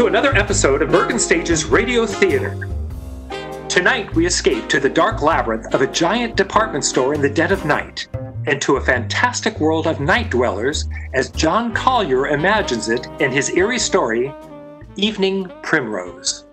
to another episode of Bergen Stage's Radio Theater. Tonight, we escape to the dark labyrinth of a giant department store in the dead of night, and to a fantastic world of night dwellers as John Collier imagines it in his eerie story, Evening Primrose.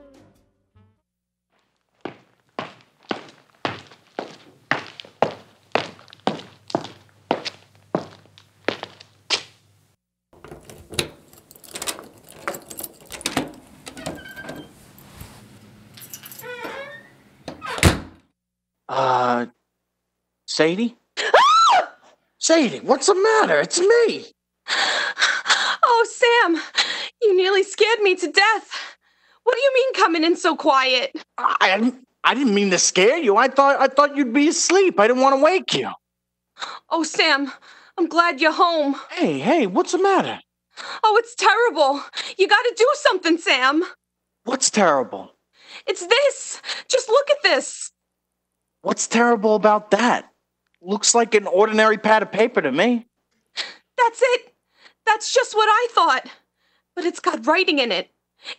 Sadie? Sadie, what's the matter? It's me. Oh, Sam, you nearly scared me to death. What do you mean coming in so quiet? I, I didn't. Mean to scare you. I thought. I thought you'd be asleep. I didn't want to wake you. Oh, Sam, I'm glad you're home. Hey, hey, what's the matter? Oh, it's terrible. You gotta do something, Sam. What's terrible? It's this. Just look at this. What's terrible about that? Looks like an ordinary pad of paper to me. That's it. That's just what I thought. But it's got writing in it.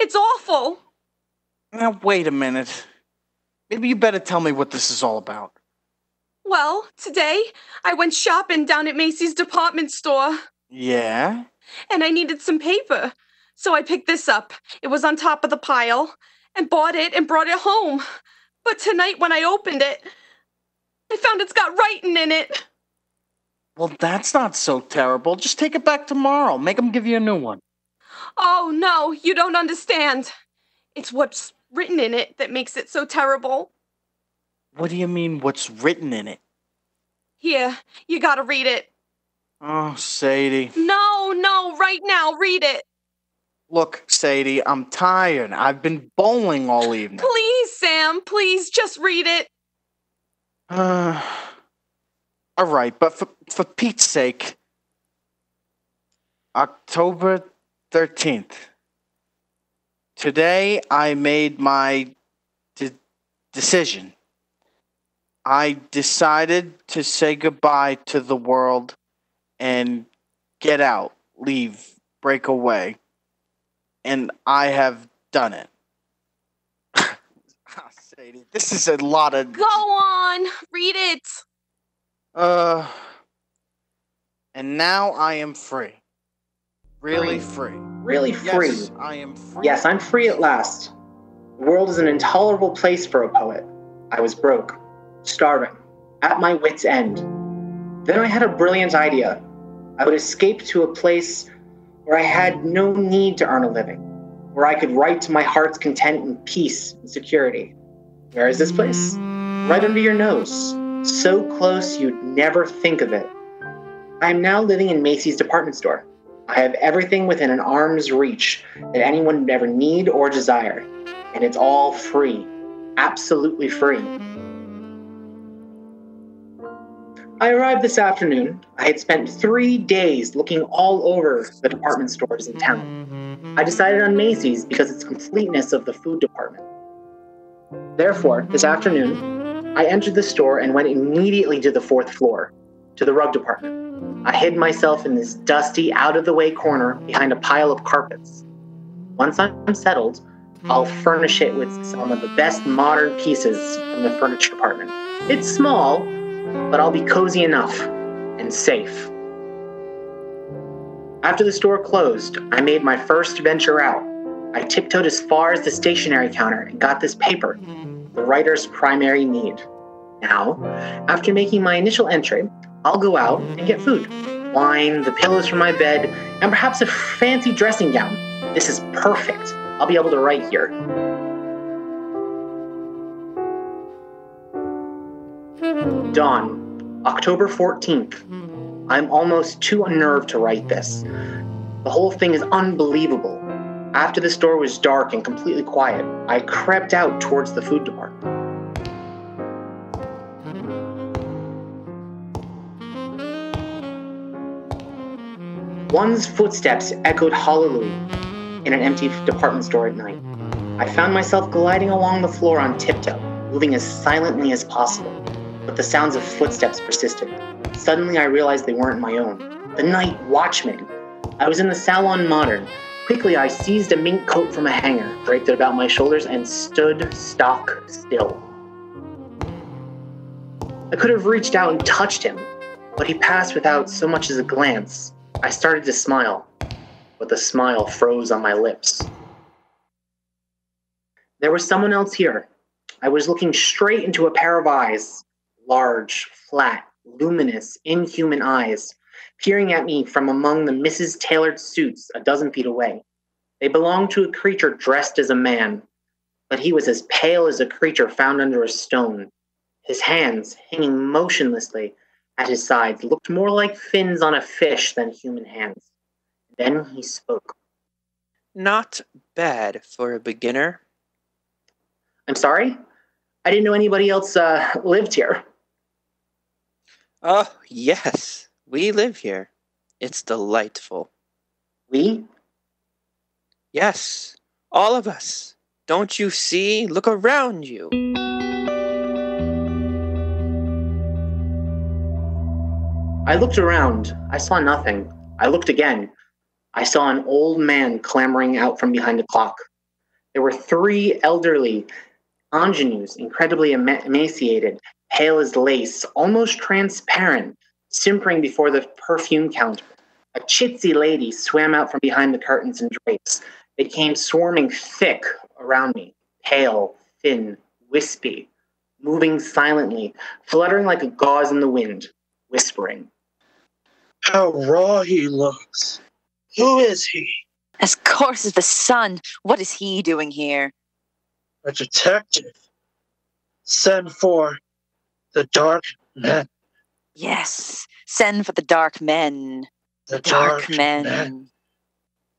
It's awful. Now wait a minute. Maybe you better tell me what this is all about. Well, today I went shopping down at Macy's department store Yeah. and I needed some paper. So I picked this up. It was on top of the pile and bought it and brought it home. But tonight when I opened it, I found it's got writing in it. Well, that's not so terrible. Just take it back tomorrow. Make them give you a new one. Oh no, you don't understand. It's what's written in it that makes it so terrible. What do you mean? What's written in it? Here, you gotta read it. Oh, Sadie. No, no, right now, read it. Look, Sadie, I'm tired. I've been bowling all evening. Please, Sam, please, just read it. Uh, all right, but for, for Pete's sake, October 13th. Today I made my de- decision. I decided to say goodbye to the world and get out, leave, break away. And I have done it. Sadie, this is a lot of. Go on, read it. Uh, and now I am free. Really free. Really free. Yes, I am free. Yes, I'm free at last. The world is an intolerable place for a poet. I was broke, starving, at my wits' end. Then I had a brilliant idea. I would escape to a place where I had no need to earn a living, where I could write to my heart's content in peace and security. Where is this place? Right under your nose, so close you'd never think of it. I am now living in Macy's department store. I have everything within an arm's reach that anyone would ever need or desire. And it's all free. Absolutely free. I arrived this afternoon. I had spent three days looking all over the department stores in town. I decided on Macy's because its completeness of the food department. Therefore, this afternoon, I entered the store and went immediately to the fourth floor, to the rug department. I hid myself in this dusty, out of the way corner behind a pile of carpets. Once I'm settled, I'll furnish it with some of the best modern pieces from the furniture department. It's small, but I'll be cozy enough and safe. After the store closed, I made my first venture out. I tiptoed as far as the stationery counter and got this paper, the writer's primary need. Now, after making my initial entry, I'll go out and get food wine, the pillows from my bed, and perhaps a fancy dressing gown. This is perfect. I'll be able to write here. Dawn, October 14th. I'm almost too unnerved to write this. The whole thing is unbelievable. After the store was dark and completely quiet, I crept out towards the food department. One's footsteps echoed hollowly in an empty department store at night. I found myself gliding along the floor on tiptoe, moving as silently as possible. But the sounds of footsteps persisted. Suddenly, I realized they weren't my own. The night watchman. I was in the Salon Modern, Quickly, I seized a mink coat from a hanger, draped it about my shoulders, and stood stock still. I could have reached out and touched him, but he passed without so much as a glance. I started to smile, but the smile froze on my lips. There was someone else here. I was looking straight into a pair of eyes large, flat, luminous, inhuman eyes, peering at me from among the Mrs. Tailored suits a dozen feet away. They belonged to a creature dressed as a man, but he was as pale as a creature found under a stone. His hands, hanging motionlessly at his sides, looked more like fins on a fish than human hands. Then he spoke. Not bad for a beginner. I'm sorry? I didn't know anybody else uh, lived here. Oh, yes, we live here. It's delightful. We? Yes, all of us. Don't you see? Look around you. I looked around. I saw nothing. I looked again. I saw an old man clambering out from behind the clock. There were three elderly ingenues, incredibly emaciated, pale as lace, almost transparent, simpering before the perfume counter. A chitsy lady swam out from behind the curtains and drapes. They came swarming thick around me, pale, thin, wispy, moving silently, fluttering like a gauze in the wind, whispering. How raw he looks. Who is he? As coarse as the sun. What is he doing here? A detective. Send for the dark men. Yes, send for the dark men. The Dark, dark, men. men.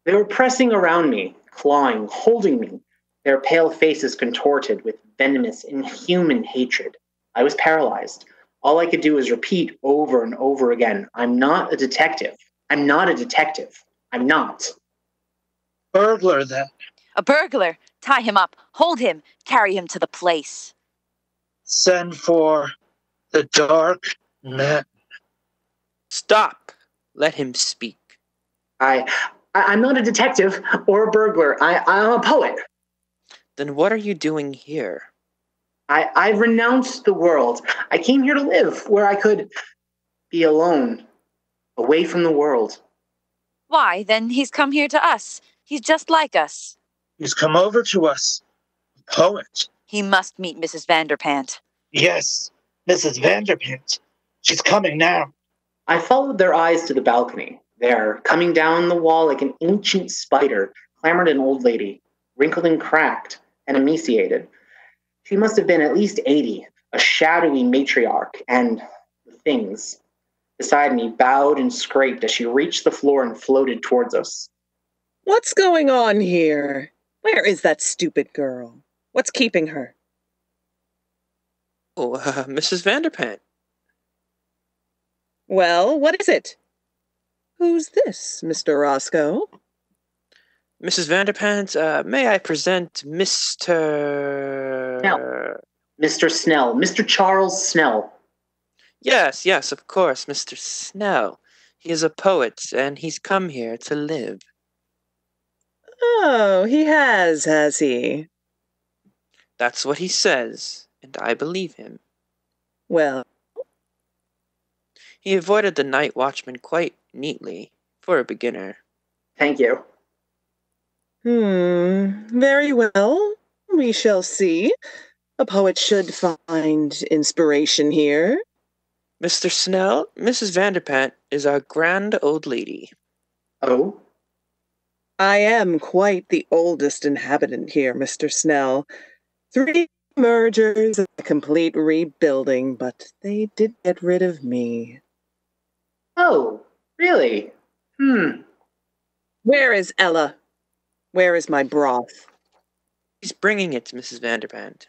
They were pressing around me, clawing, holding me, their pale faces contorted with venomous, inhuman hatred. I was paralyzed. All I could do was repeat over and over again I'm not a detective. I'm not a detective. I'm not. Burglar, then. A burglar. Tie him up. Hold him. Carry him to the place. Send for the dark men. Stop. Let him speak. I, I I'm not a detective or a burglar. I, I'm a poet. Then what are you doing here? I, I renounced the world. I came here to live where I could be alone, away from the world. Why, then he's come here to us. He's just like us. He's come over to us. Poet. He must meet Mrs. Vanderpant. Yes, Mrs. Vanderpant. She's coming now. I followed their eyes to the balcony. There, coming down the wall like an ancient spider, clambered an old lady, wrinkled and cracked and emaciated. She must have been at least 80, a shadowy matriarch, and the things beside me bowed and scraped as she reached the floor and floated towards us. What's going on here? Where is that stupid girl? What's keeping her? Oh, uh, Mrs. Vanderpant. Well, what is it? Who's this, Mr. Roscoe? Mrs. Vanderpant, uh, may I present Mr. Snell. Mr. Snell, Mr. Charles Snell. Yes, yes, of course, Mr. Snell. He is a poet, and he's come here to live. Oh, he has, has he? That's what he says, and I believe him. Well, He avoided the night watchman quite neatly, for a beginner. Thank you. hmm, very well. We shall see. A poet should find inspiration here. Mr. Snell, Mrs. Vanderpant is our grand old lady. Oh, I am quite the oldest inhabitant here, Mr. Snell. Three mergers, a complete rebuilding, but they did get rid of me. Oh, really? Hmm. Where is Ella? Where is my broth? He's bringing it to Mrs. Vanderpant.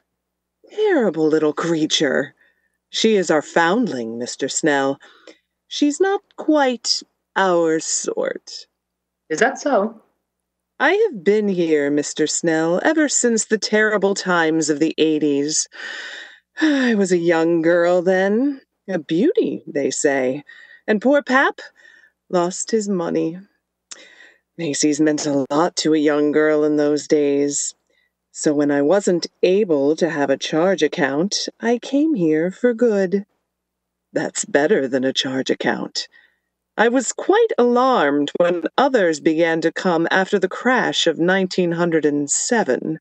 Terrible little creature. She is our foundling, Mr. Snell. She's not quite our sort. Is that so? I have been here, Mr. Snell, ever since the terrible times of the 80s. I was a young girl then, a beauty, they say, and poor Pap lost his money. Macy's meant a lot to a young girl in those days. So when I wasn't able to have a charge account, I came here for good. That's better than a charge account. I was quite alarmed when others began to come after the crash of 1907,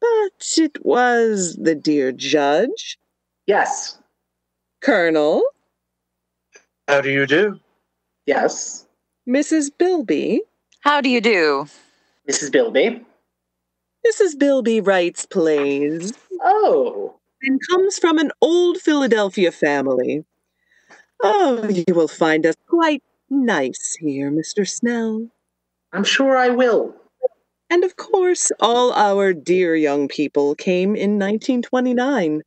but it was the dear judge, Yes. Colonel, How do you do? Yes. Mrs. Bilby. How do you do? Mrs. Bilby. Mrs. Bilby writes plays Oh. and comes from an old Philadelphia family. Oh, you will find us quite nice here, Mr. Snell. I'm sure I will. And of course, all our dear young people came in 1929.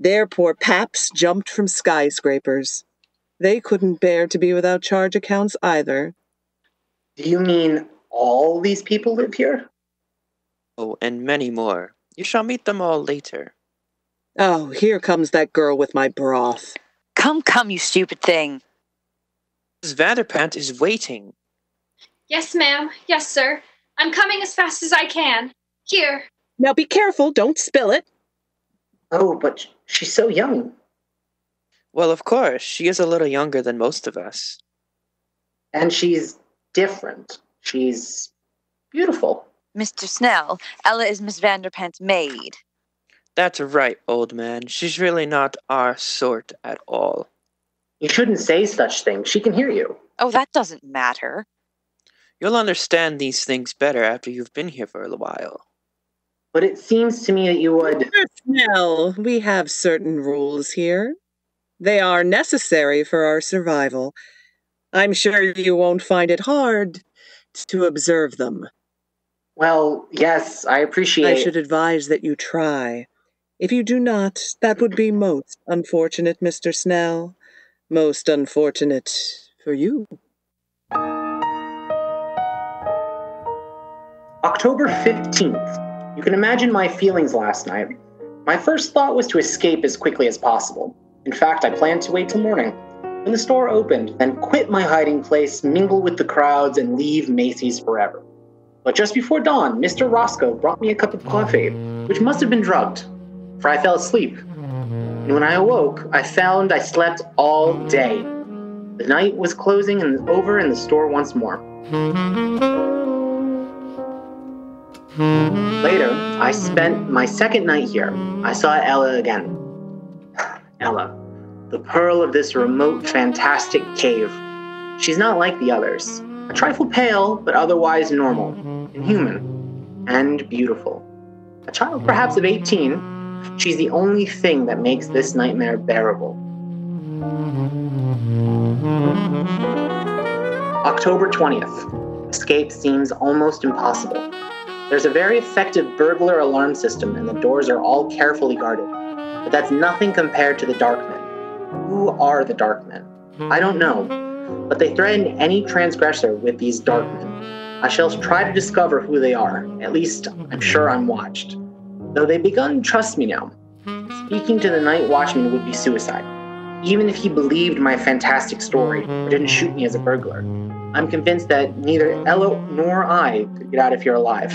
Their poor paps jumped from skyscrapers. They couldn't bear to be without charge accounts either. Do you mean all these people live here? Oh, and many more. You shall meet them all later. Oh, here comes that girl with my broth. Come, come, you stupid thing. Mrs. Vanderpant is waiting. Yes, ma'am. Yes, sir. I'm coming as fast as I can. Here. Now be careful, don't spill it. Oh, but she's so young. Well, of course, she is a little younger than most of us. And she's different. She's beautiful. Mr. Snell, Ella is Miss Vanderpant's maid. That's right, old man. She's really not our sort at all. You shouldn't say such things. She can hear you. Oh, that doesn't matter. You'll understand these things better after you've been here for a while. But it seems to me that you would. Mr. Snell, we have certain rules here. They are necessary for our survival. I'm sure you won't find it hard to observe them. Well, yes, I appreciate. I should advise that you try. If you do not, that would be most unfortunate, Mr. Snell. Most unfortunate for you. October 15th. You can imagine my feelings last night. My first thought was to escape as quickly as possible. In fact, I planned to wait till morning. When the store opened, then quit my hiding place, mingle with the crowds, and leave Macy's forever. But just before dawn, Mr. Roscoe brought me a cup of coffee, which must have been drugged, for I fell asleep. And when I awoke, I found I slept all day. The night was closing and over in the store once more. Later, I spent my second night here. I saw Ella again. Ella, the pearl of this remote, fantastic cave. She's not like the others. A trifle pale, but otherwise normal, and human, and beautiful. A child perhaps of 18, she's the only thing that makes this nightmare bearable. October 20th. Escape seems almost impossible. There's a very effective burglar alarm system, and the doors are all carefully guarded. But that's nothing compared to the Darkmen. Who are the dark men? I don't know, but they threaten any transgressor with these dark men. I shall try to discover who they are. At least, I'm sure I'm watched. Though they've begun to trust me now. Speaking to the Night Watchman would be suicide. Even if he believed my fantastic story, but didn't shoot me as a burglar. I'm convinced that neither Ella nor I could get out of here alive.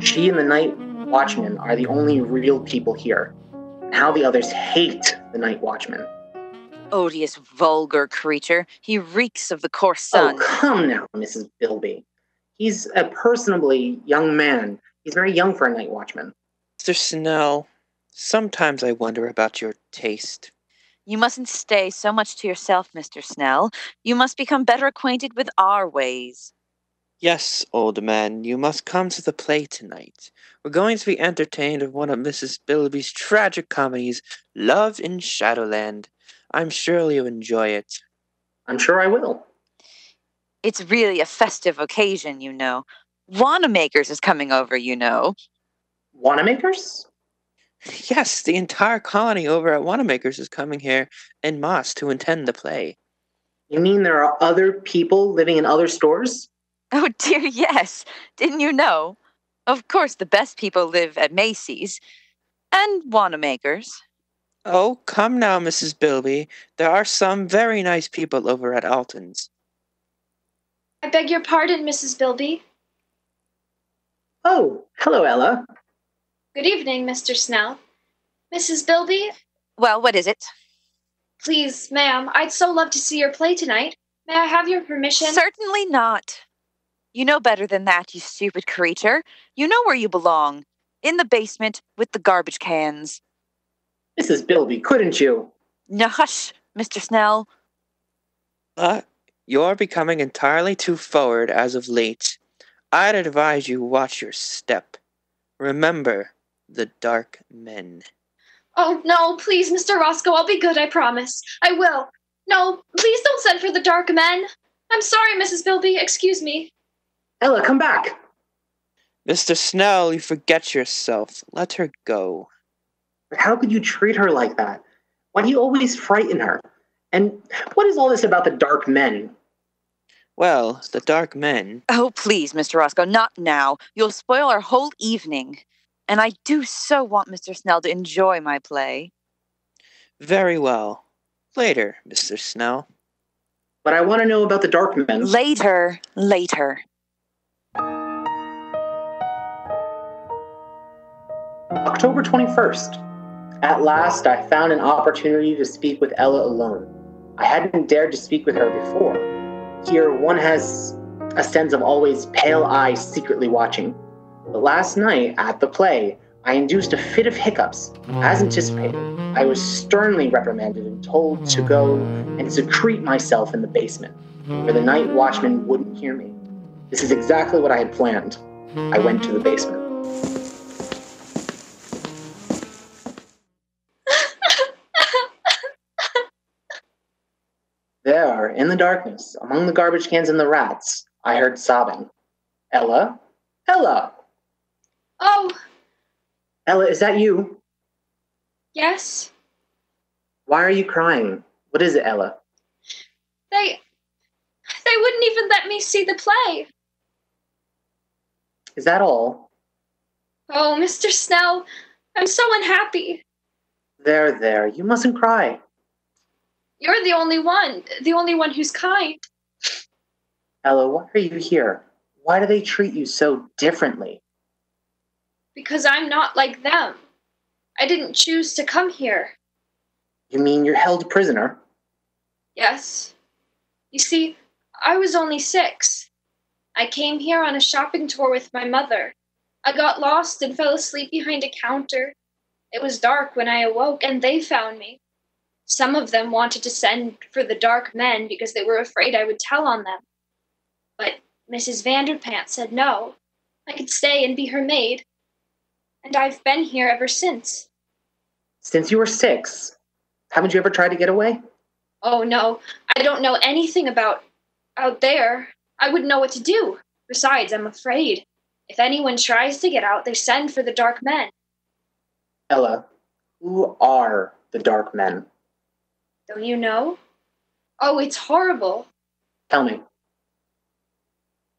She and the Night Watchman are the only real people here. And how the others hate the Night Watchman. Odious, vulgar creature. He reeks of the coarse oh, sun. Oh, come now, Mrs. Bilby. He's a personably young man. He's very young for a Night Watchman. Mr. Snell, sometimes I wonder about your taste. You mustn't stay so much to yourself, Mr. Snell. You must become better acquainted with our ways. Yes, old man, you must come to the play tonight. We're going to be entertained with one of Mrs. Bilby's tragic comedies, Love in Shadowland. I'm sure you'll enjoy it. I'm sure I will. It's really a festive occasion, you know. Wanamaker's is coming over, you know. Wanamakers? Yes, the entire colony over at Wanamaker's is coming here in masse to attend the play. You mean there are other people living in other stores? Oh, dear, yes. Didn't you know? Of course, the best people live at Macy's and Wanamaker's. Oh, come now, Mrs. Bilby. There are some very nice people over at Altman's. I beg your pardon, Mrs. Bilby. Oh, hello, Ella. Good evening, Mr. Snell. Mrs. Bilby, Well, what is it? please, ma'am, I'd so love to see your play tonight. May I have your permission? Certainly not. You know better than that, you stupid creature. You know where you belong. In the basement with the garbage cans. Mrs. Bilby, couldn't you? No, hush, Mr. Snell. Uh, you're becoming entirely too forward as of late. I'd advise you watch your step. Remember the dark men. Oh, no, please, Mr. Roscoe, I'll be good, I promise. I will. No, please don't send for the dark men. I'm sorry, Mrs. Bilby, excuse me. Ella, come back. Mr. Snell, you forget yourself. Let her go. But how could you treat her like that? Why do you always frighten her? And what is all this about the dark men? Well, the dark men. Oh, please, Mr. Roscoe, not now. You'll spoil our whole evening. And I do so want Mr. Snell to enjoy my play. Very well. Later, Mr. Snell. But I want to know about the dark men. Later, later. October 21st. At last, I found an opportunity to speak with Ella alone. I hadn't dared to speak with her before. Here, one has a sense of always pale eyes secretly watching. But last night, at the play, I induced a fit of hiccups. As anticipated, I was sternly reprimanded and told to go and secrete myself in the basement, where the night watchman wouldn't hear me. This is exactly what I had planned. I went to the basement. There, in the darkness, among the garbage cans and the rats, I heard sobbing. Ella? Ella! Oh, Ella, is that you? yes. Why are you crying? What is it, Ella? They. They wouldn't even let me see the play. Is that all? Oh, Mr. Snell, I'm so unhappy. There, there, you mustn't cry. You're the only one, the only one who's kind. Ella, why are you here? Why do they treat you so differently? Because I'm not like them. I didn't choose to come here. You mean you're held prisoner? Yes. You see, I was only six. I came here on a shopping tour with my mother. I got lost and fell asleep behind a counter. It was dark when I awoke, and they found me. Some of them wanted to send for the dark men because they were afraid I would tell on them. But Mrs. Vanderpant said no. I could stay and be her maid. And I've been here ever since. Since you were six, haven't you ever tried to get away? Oh no, I don't know anything about out there. I wouldn't know what to do. Besides, I'm afraid. If anyone tries to get out, they send for the dark men. Ella, who are the dark men? Don't you know? Oh, it's horrible. Tell me.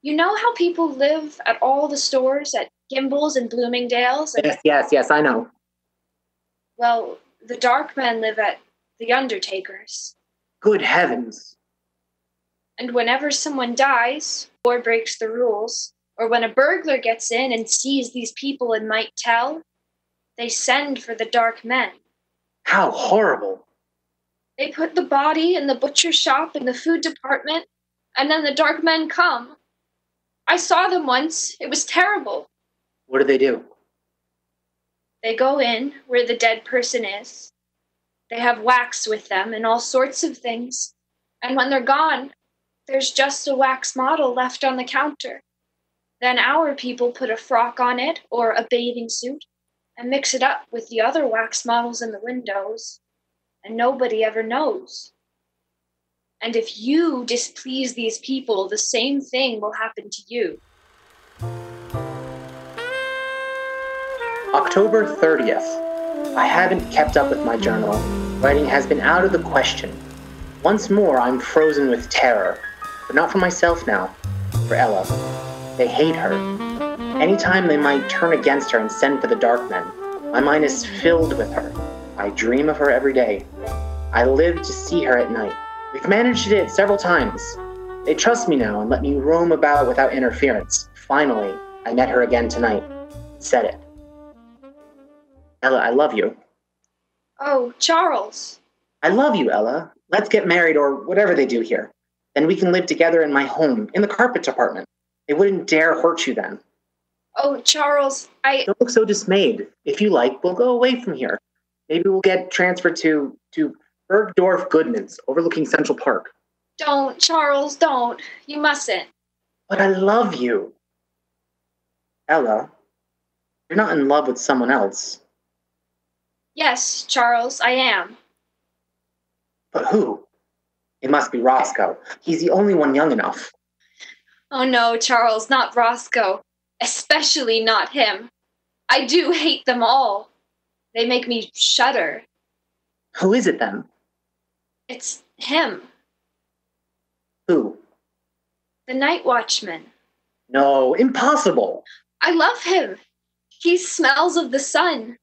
You know how people live at all the stores at Gimbel's and Bloomingdale's? And, Yes, yes, yes, I know. well, the dark men live at the Undertaker's. Good heavens. And whenever someone dies or breaks the rules, or when a burglar gets in and sees these people and might tell, they send for the dark men. How horrible. They put the body in the butcher shop in the food department, and then the dark men come. I saw them once. It was terrible. What do they do? They go in where the dead person is. They have wax with them and all sorts of things. And when they're gone, there's just a wax model left on the counter. Then our people put a frock on it or a bathing suit and mix it up with the other wax models in the windows. And nobody ever knows. And if you displease these people, the same thing will happen to you. October 30th. I haven't kept up with my journal. Writing has been out of the question. Once more, I'm frozen with terror. But not for myself now, for Ella. They hate her. Anytime they might turn against her and send for the dark men, my mind is filled with her. I dream of her every day. I live to see her at night. We've managed it several times. They trust me now and let me roam about without interference. Finally, I met her again tonight. Said it. Ella, I love you. Oh, Charles. I love you, Ella. Let's get married or whatever they do here. Then we can live together in my home, in the carpet department. They wouldn't dare hurt you then. Oh, Charles, I. Don't look so dismayed. If you like, we'll go away from here. Maybe we'll get transferred to to Bergdorf Goodman's, overlooking Central Park. Don't, Charles, don't. You mustn't. But I love you. Ella, you're not in love with someone else. Yes, Charles, I am. But who? It must be Roscoe. He's the only one young enough. Oh no, Charles, not Roscoe. Especially not him. I do hate them all. They make me shudder. Who is it then? It's him, Who? the night watchman. No, impossible. I love him. He smells of the sun.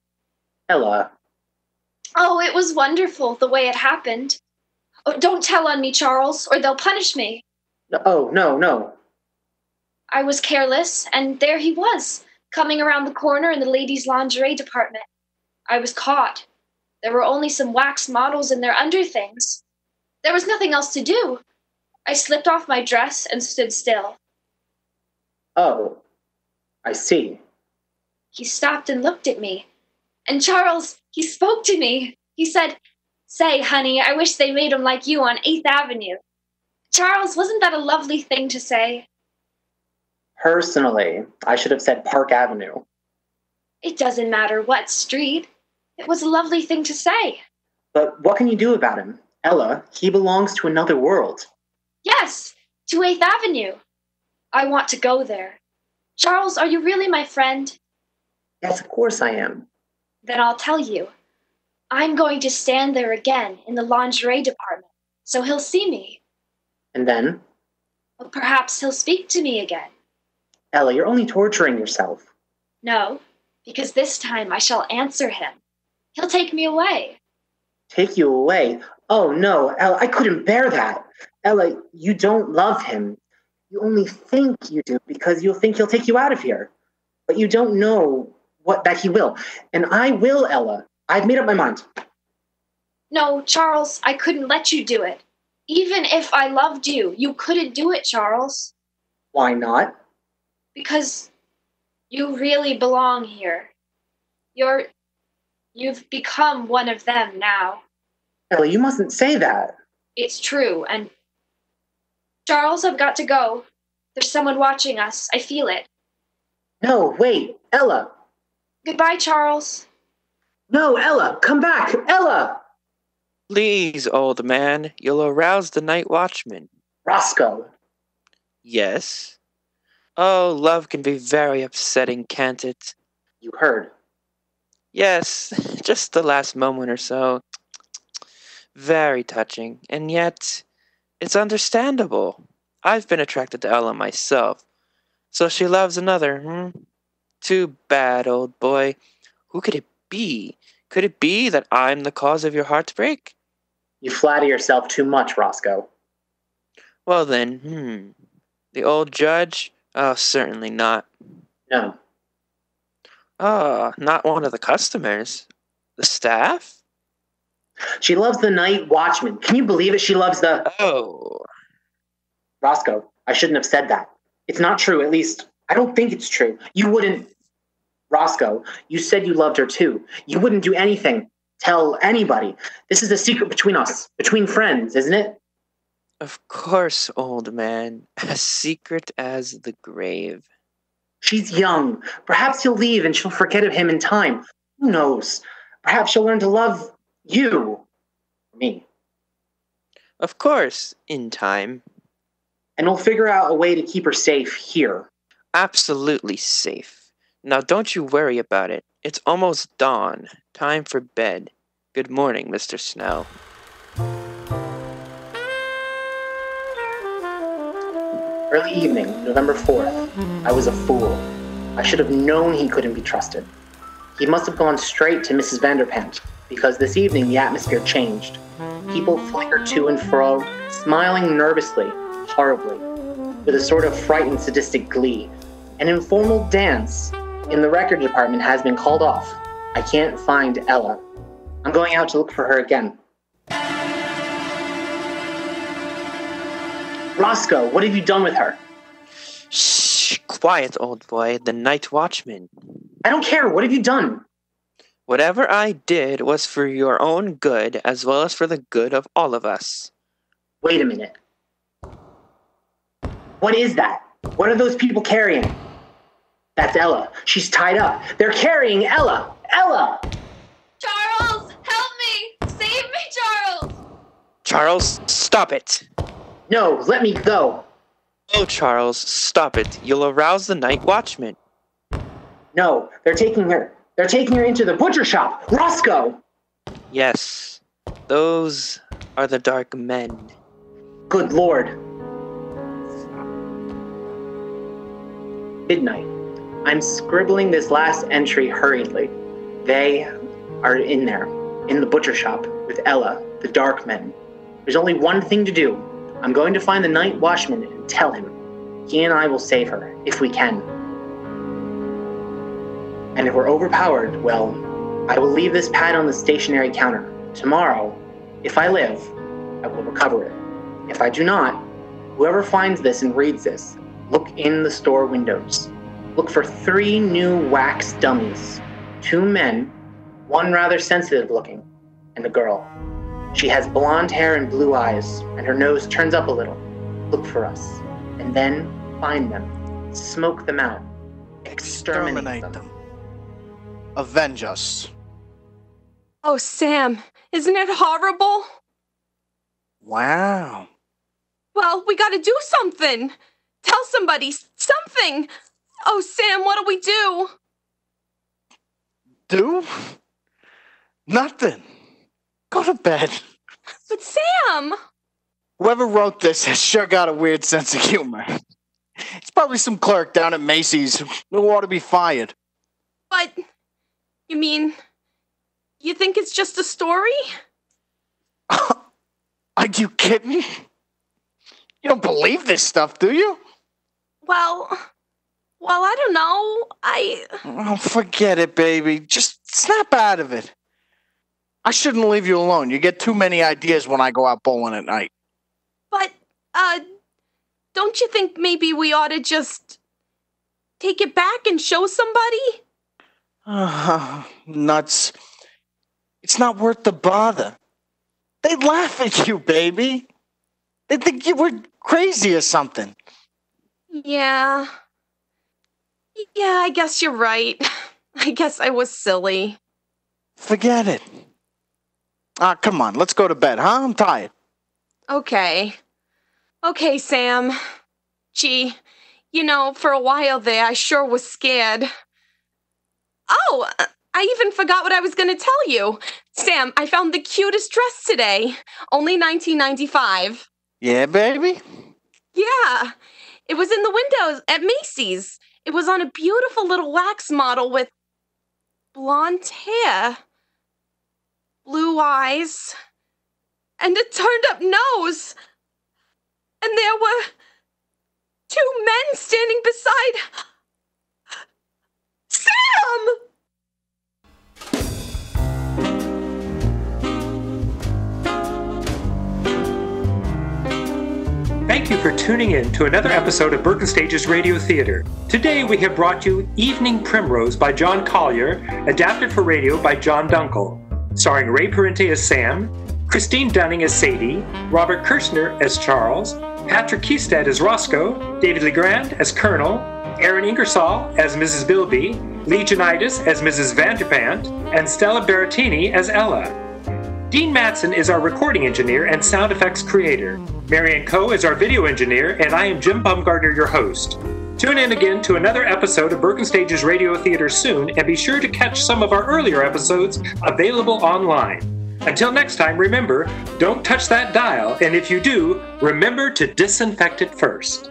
Ella, Oh, it was wonderful the way it happened. Oh, don't tell on me, Charles, or they'll punish me. no, oh, no, no. I was careless, and there he was, coming around the corner in the ladies' lingerie department. I was caught. There were only some wax models in their underthings. There was nothing else to do. I slipped off my dress and stood still. Oh, I see. He stopped and looked at me. And Charles, he spoke to me. He said, Say, honey, I wish they made 'em like you on 8th Avenue. Charles, wasn't that a lovely thing to say? Personally, I should have said Park Avenue. It doesn't matter what street. It was a lovely thing to say. But what can you do about him? Ella, he belongs to another world. Yes, to 8th Avenue. I want to go there. Charles, are you really my friend? Yes, of course I am. Then I'll tell you. I'm going to stand there again in the lingerie department, so he'll see me. And then? Or perhaps he'll speak to me again. Ella, you're only torturing yourself. No, because this time I shall answer him. He'll take me away. Take you away. Oh no, Ella, I couldn't bear that. Ella, you don't love him. You only think you do because you'll think he'll take you out of here. But you don't know what that he will. And I will, Ella. I've made up my mind. No, Charles, I couldn't let you do it. Even if I loved you, you couldn't do it, Charles. Why not? Because you really belong here. You're. You've become one of them now. Ella, you mustn't say that. It's true, and. Charles, I've got to go. There's someone watching us. I feel it. No, wait, Ella. Goodbye, Charles. No, Ella, come back. Ella! Please, old man, you'll arouse the night watchman. Roscoe. Yes. Oh, love can be very upsetting, can't it? You heard. Yes, just the last moment or so. Very touching, and yet it's understandable. I've been attracted to Ella myself. So she loves another, hmm? Too bad, old boy. Who could it be? Could it be that I'm the cause of your heartbreak? You flatter yourself too much, Roscoe. Well then, hmm. The old judge? Oh, certainly not. No. Oh, not one of the customers. The staff? She loves the night watchman. Can you believe it? She loves the. Oh. Roscoe, I shouldn't have said that. It's not true, at least, I don't think it's true. You wouldn't. Roscoe, you said you loved her too. You wouldn't do anything, tell anybody. This is a secret between us, between friends, isn't it? Of course, old man. As secret as the grave. She's young. Perhaps he'll leave and she'll forget of him in time. Who knows? Perhaps she'll learn to love you. Me. Of course, in time. And we'll figure out a way to keep her safe here. Absolutely safe. Now don't you worry about it. It's almost dawn. Time for bed. Good morning, Mr. Snell. Early evening, November 4th. Mm-hmm. I was a fool. I should have known he couldn't be trusted. He must have gone straight to Mrs. Vanderpant, because this evening the atmosphere changed. Mm-hmm. People flickered to and fro, smiling nervously, horribly, with a sort of frightened sadistic glee. An informal dance in the record department has been called off. I can't find Ella. I'm going out to look for her again. Roscoe, what have you done with her? Shh, quiet, old boy. The night watchman. I don't care. What have you done? Whatever I did was for your own good as well as for the good of all of us. Wait a minute. What is that? What are those people carrying? That's Ella. She's tied up. They're carrying Ella. Ella! Charles, help me! Save me, Charles! Charles, stop it. No, let me go. Oh, Charles, stop it. You'll arouse the night watchman. No, they're taking her. They're taking her into the butcher shop. Roscoe! Yes, those are the dark men. Good lord. Midnight. I'm scribbling this last entry hurriedly. They are in there, in the butcher shop, with Ella, the dark men. There's only one thing to do. I'm going to find the night watchman and tell him. He and I will save her, if we can. And if we're overpowered, well, I will leave this pad on the stationary counter. Tomorrow, if I live, I will recover it. If I do not, whoever finds this and reads this, look in the store windows. Look for three new wax dummies two men, one rather sensitive looking, and a girl. She has blonde hair and blue eyes, and her nose turns up a little. Look for us, and then find them, smoke them out, exterminate, Exterminate them. them. Avenge us. Oh, Sam, isn't it horrible? Wow. Well, we gotta do something. Tell somebody something. Oh, Sam, what do we do? Do? Nothing. Go to bed. But Sam! Whoever wrote this has sure got a weird sense of humor. It's probably some clerk down at Macy's who ought to be fired. But you mean you think it's just a story? Are you kidding? You don't believe this stuff, do you? Well, well, I don't know. I Oh, forget it, baby. Just snap out of it. I shouldn't leave you alone. You get too many ideas when I go out bowling at night. but uh don't you think maybe we ought to just take it back and show somebody? Ah, nuts. It's not worth the bother. They laugh at you, baby. They think you were crazy or something. Yeah. Yeah, I guess you're right. I guess I was silly. Forget it. Ah, come on. Let's go to bed, huh? I'm tired. Okay. Okay, Sam. Gee, you know, for a while there, I sure was scared. Oh, I even forgot what I was going to tell you. Sam, I found the cutest dress today. Only 1995. Yeah, baby? Yeah. It was in the windows at Macy's. It was on a beautiful little wax model with blonde hair, blue eyes, and a turned up nose. And there were two men standing beside Sam! Thank you for tuning in to another episode of Bergen Stages Radio Theater. Today we have brought you Evening Primrose by John Collier, adapted for radio by John Dunkel, starring Ray Parente as Sam, Christine Dunning as Sadie, Robert Kirshner as Charles, Patrick Keysted as Roscoe, David Legrand as Colonel, Aaron Ingersoll as Mrs. Bilby, Lee as Mrs. Vanderpant, and Stella Berrettini as Ella. Dean Matson is our recording engineer and sound effects creator. Marianne Coe is our video engineer, and I am Jim Bumgardner, your host. Tune in again to another episode of Bergen Stages Radio Theater soon, and be sure to catch some of our earlier episodes available online. Until next time, remember don't touch that dial, and if you do, remember to disinfect it first.